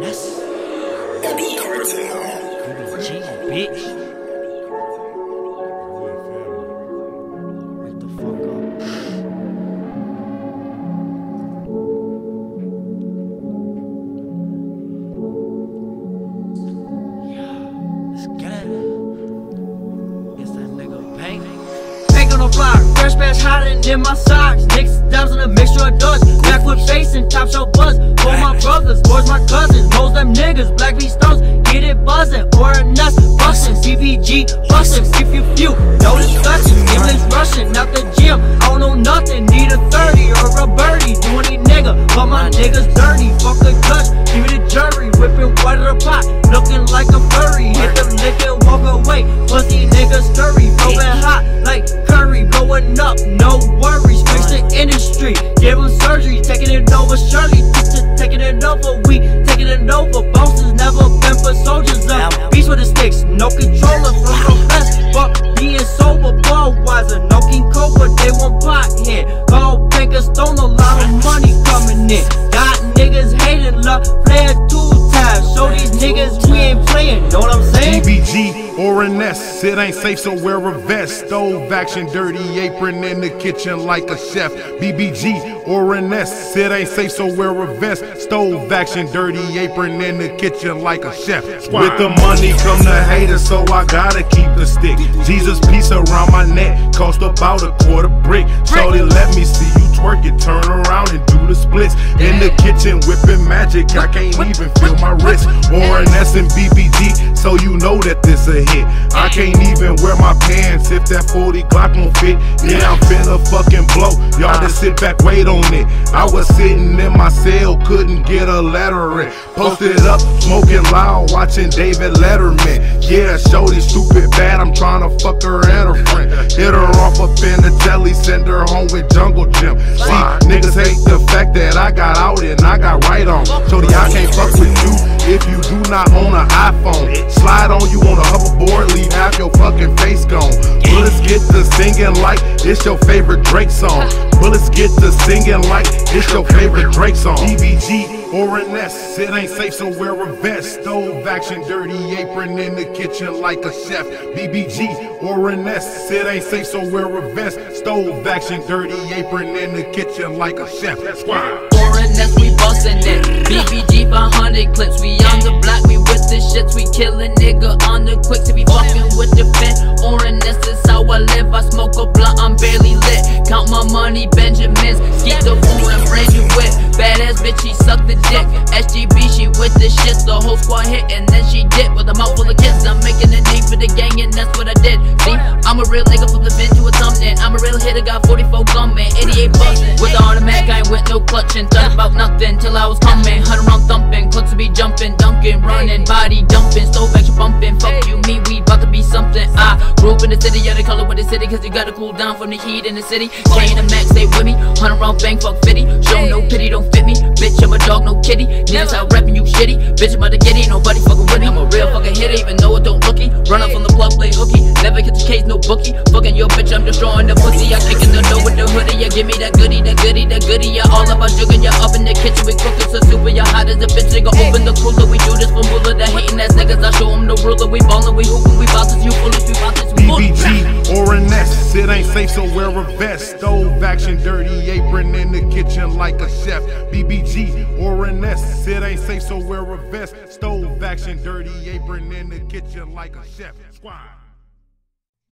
Eddie Cartel. G, bitch. Batch hotter than my socks. Niggas dabs in a mixture of dust. Backwood face and top show buzz. For my brothers, boys my cousins. Most them niggas, black beat stones. Get it buzzing, or a nuts bustin'. CBG bustin', if you few. No discussion, Gimlin's rushing out the gym. I don't know nothing, need a 30 or a birdie. Do any nigga, but my niggas dirty. Fuck a judge, give me the jury. Whipping white of the pot, looking like a furry. Hit the lick and walk away. Pussy niggas give them surgery. Taking it over, Shirley. Taking it over, we taking it over. Bosses never been for soldiers up. Beast with the sticks, no controller from the best. Fuck Or it ain't safe, so wear a vest. Stove action, dirty apron in the kitchen like a chef. BBG or it ain't safe, so wear a vest. Stove action, dirty apron in the kitchen like a chef. With the money come the haters, so I gotta keep the stick. Jesus piece around my neck, cost about a quarter brick. Shorty, let me see twerk it, turn around and do the splits. In the kitchen, whipping magic, I can't even feel my wrist. Or S and BBG, so you know that this a hit. I can't even wear my pants if that 40 Glock won't fit. Yeah, I'm finna fucking blow. Y'all just sit back, wait on it. I was sitting in my cell, couldn't get a letter in. Posted up, smoking loud, watching David Letterman. Yeah, shorty stupid bad, I'm trying to fuck her and her friend. Hit her off up in the telly, send her home with Jungle Gym. See, niggas hate the fact that I got out and I got right on. Shorty, I can't fuck with you if you do not own an iPhone. Slide on you on a hoverboard, leave half singing like it's your favorite Drake song. Bullets get to singing like it's your favorite Drake song. DBG or an S, it ain't safe, so wear a vest. Stove action, dirty apron in the kitchen like a chef. BBG or an S, it ain't safe, so wear a vest. Stove action, dirty apron in the kitchen like a chef. Squad. Foreigners, we bustin' it. BBG 500 clips, we on the block, we with the shits, we kill a nigga on the quick to be fucking with the fin. Orange, is smoke a blunt, I'm barely lit. Count my money, Benjamins. Skeet the foreign brand new whip. Badass bitch, she suck the dick. SGB, she with the shits. The whole squad hit, and then she dip with a mouthful of kids. I'm making a name for the gang, and that's what I did. See, I'm a real nigga, flip the bin to a thumbnail. I'm a real hitter, got 44 gun man, 88 bucks. With the automatic, I ain't with no clutching. Thought about nothing till I was coming. Hunt around thumping, clucks to be jumping, dunking, running, body dumping, stove action bumping. Fuck you, me, we bout to be something. I grew up in the city, yeah, the color with the city, cause you gotta cool down from the heat in the city. K and the max, stay with me. Hunt around bang, fuck 50. Show no pity, don't fit me. Bitch, I'm a dog, no kitty. Niggas out rapping, you shitty. Bitch, I'm about to get it, nobody fucking with me. I'm a real fucking hitter, even though it don't looky. Run up on the plug, play hooky. Never catch a case, no bookie. Fucking your bitch, I'm destroying the pussy. I kick in the door with the hoodie. Yeah, give me that goodie, that goodie, that goodie. Yeah, all about sugar. Yeah, up in the kitchen, we cooking so super. Yeah, hot as a bitch, nigga. Open the cooler, we do this for moolah. The hating ass niggas, I show them the ruler. We ballin', we hoopin', we this, you foolish, safe, so wear a vest. Stove action, dirty apron in the kitchen like a chef. BBG or an S, it ain't safe, so wear a vest. Stove action, dirty apron in the kitchen like a chef. Squad.